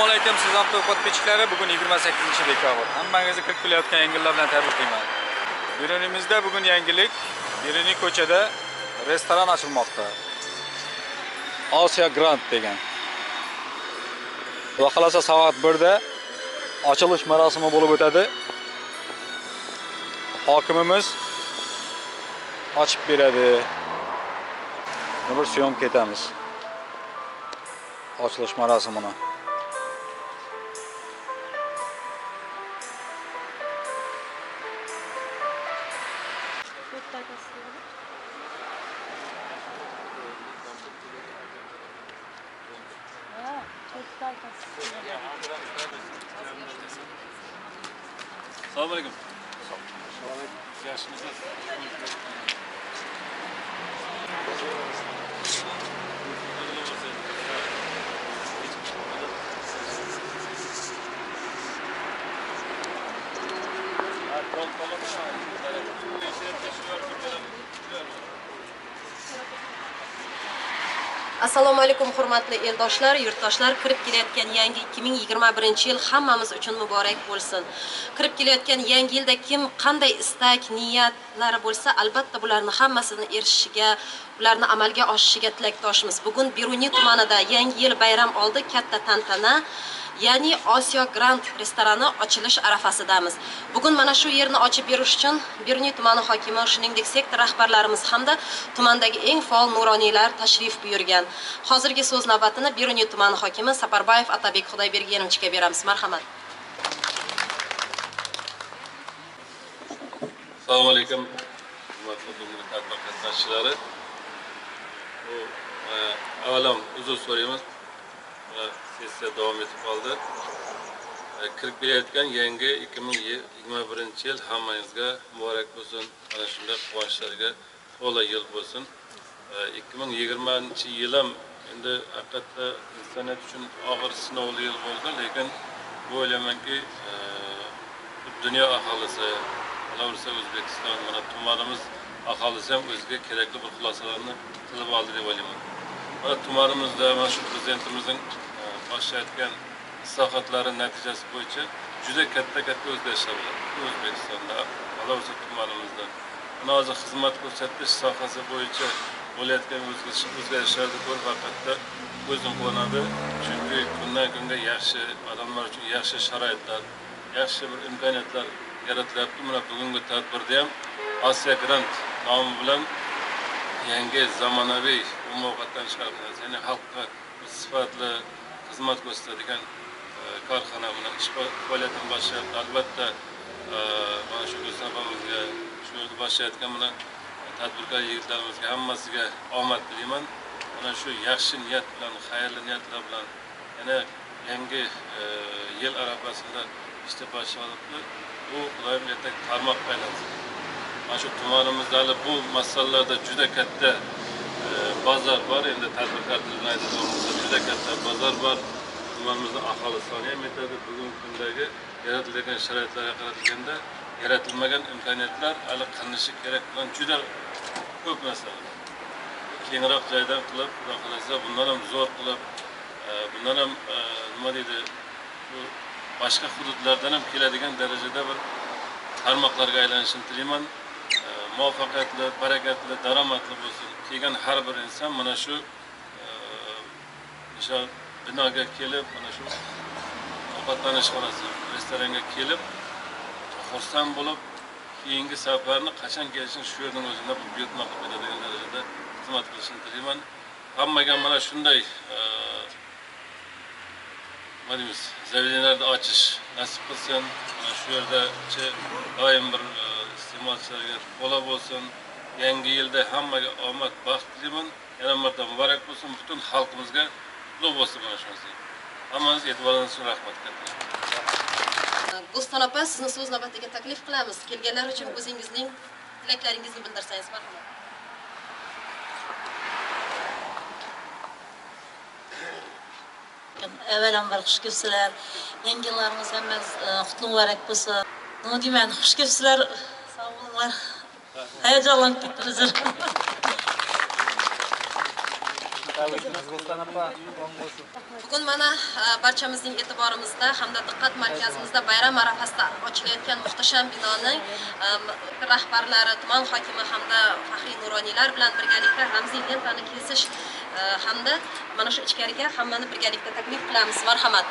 Assalomu alaykum sizlar podpechklari. Bugun 28 dekabr. Hammangizni kirib kelayotgan yangiliklar bilan tabriklayman. Beronimizda bugun yangilik. Yerini ko'chada restoran ochilmoqda. Osiyo Grand degan. Va xolasa soat 1 da ochilish marosimi bo'lib o'tadi. Hokimimiz ochib beradi. Bir syom ketamiz. Ochilish marosimini. Assalomu alaykum. Yaxshimisiz? Assalomu alaykum hurmatli eldoshlar yurtdoshlar. Kirib kelayotgan yangi 2021 yil hammamiz uchun muborak bo'lsin. Kirib kelayotgan yangi yilda kim qanday istak niyatlari bo'lsa albatta bularni hammasini erishishiga ularni amalga oshishiga tilakdoshmiz. Bugun beruniy tumanida yangi yil bayram oldi katta tantana. Ya'ni osiyo grand restorani ochilish arafasidamiz. Bugun mana shu yerni ochib berish uchun beruniy tumani hokimi shuningdek sektor rahbarlarimiz hamda tumandagi eng faol nuroniylar tashrif buyurgan. Hozirgi so'z navbatini beruniy tumani hokimi saparbayev atabek xudoybergenovичga beramiz. Marhamat. Assalomu alaykum. Hurmatli bugungi tadbir qatnashchilari bu e, uzr so'raymiz. E, e, sessiya davom etib qoldi. E, kirib kelayotgan yangi 2021 yil hammangizga muborak bo'lsin. Mana shunday quvonchlarga to'la yil bo'lsin. E, 2020 yil ham endi haqiqatda insoniyat uchun og'ir sinovli yil bo'ldi lekin bu o'ylaymanki e, dunyo aholisi qolaversa o'zbekiston mana tumanimiz aholisi ham o'ziga kerakli bir xulosalarni qilib oldi deb o'ylayman. Mana tumanimizda mana shu prezidentimizning oshayotgan islohotlari natijasi bo'yicha juda katta katta o'zgarishlar bo'ladi o'zbekistonda qolaversa tumanimizda mana hozir xizmat ko'rsatish sohasi bo'yicha bo'layotgan o'zgarishlarni ko'rib haqiqatda ko'zim quvonadi chunki kundan kunga yaxshi odamlar uchun yaxshi sharoitlar yaxshi bir imkoniyatlar yaratilyapti. Mana bugungi tadbirda ham osiyo grant nomi bilan yangi zamonaviy umumovqatdan chiqarib ya'ni xalqqa sifatli xizmat ko'rsatadigan e, korxona bilan ish faoliyatini boshlayapti albatta e, mana shu gulsanamizga shu yerda boshlayotgan mana tadbirkor yigitlarimizga hammasiga omad tilayman. Mana shu yaxshi niyat bilan xayrli niyatlar bilan yana yangi e, yil arafasida ishni boshlayapti bu xudoyim ertaga tarmoqqa aylansin mana shu tumanimizda hali bu masalalarda juda katta bozor bor endi tadbirkor tilini aytadigan juda katta bozor bor. Tumanimizda aholi soni ham yetadi bugungi kundagi yaratilgan sharoitlarga qaratilganda yaratilmagan imkoniyatlar hali qilinishi kerak bo'lgan juda ko'p narsalar kengroq joydan qilib xudo xohlasa bundan ham zo'r qilib e, bundan ham e, nima deydi bu boshqa hududlardan ham keladigan darajada bir tarmoqlarga aylanishini tilayman. Muvaffaqiyatli barakatli daromadli bo'lsin. Kelgan har bir inson mana shu e, o'sha binoga kelib mana shu ovqatlanish xonasi restoranga kelib xursand bo'lib keyingi safarni qachon kelishini shu yerdan o'zida buyurtma qilib beradigan darajada xizmat qilishini tilayman. Hammaga mana shunday e, nima deymiz заведенияларды ochish nasib qilsin. Mana shu yerdachi doim bir e, iste'molchilarga to'la bo'lsin yangi yilda hammaga omad baxt tilayman. Yana marta muborak bo'lsin butun xalqimizga. Qutlug' bo'lsin mana shu narsa. Hammangiz e'tiboringiz uchun rahmat katta gulston opa sizni so'z navbatiga taklif qilamiz. Kelganlar uchun o'zingizning tilaklaringizni bildirsangiz marhamat. Avvalambor xush kelibsizlar. Yangi yillaringiz hammangiz e, qutlug' muborak bo'lsin. Nima deyman xush kelibsizlar sog' hayajonlanib ketdim bugun mana barchamizning e'tiborimizda hamda diqqat markazimizda bayram arafasida ochilayotgan muhtasham binoning rahbarlari tuman hokimi hamda faxriy nuroniylar bilan birgalikda ramziy lentani kesish hamda mana shu ichkariga hammani birgalikda taklif qilamiz marhamat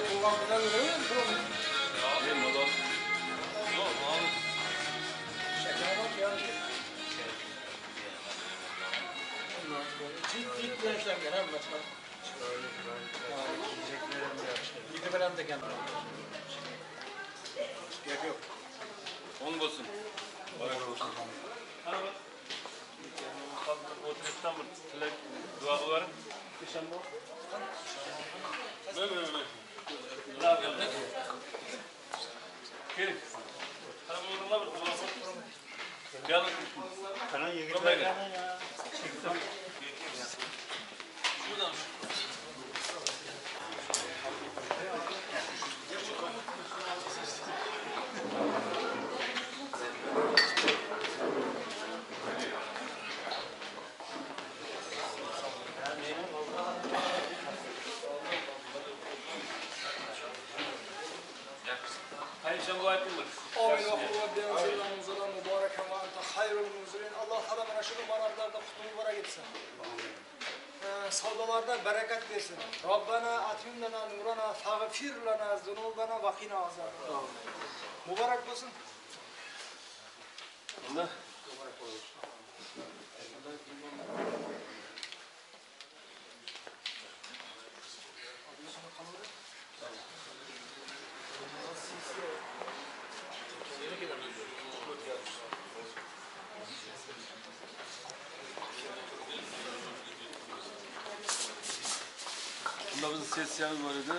Burada bulmak falan öyle mi? Burada mı? Ya benim adam. Zor mu abi? Şeker bak ya. Cilt cilt gençler hem başka. Öyle güzel. Yiyeceklerim de yaşlı. Gidip hem de kendim. Gerek yok. On basın. Barak olsun. Merhaba. Oturuktan mı? Dua varım. Teşekkür ederim. Böyle böyle. Şuradan şu. halkadan aşırı manavlarda kutulubara gitsin. Ee, savdalarda bereket versin. Rabbena atim lana nurana fagfir lana zunubana ve qina. Mübarek olsun. Allah mübarek olsun. Allah Abimizin ses yağı var idi.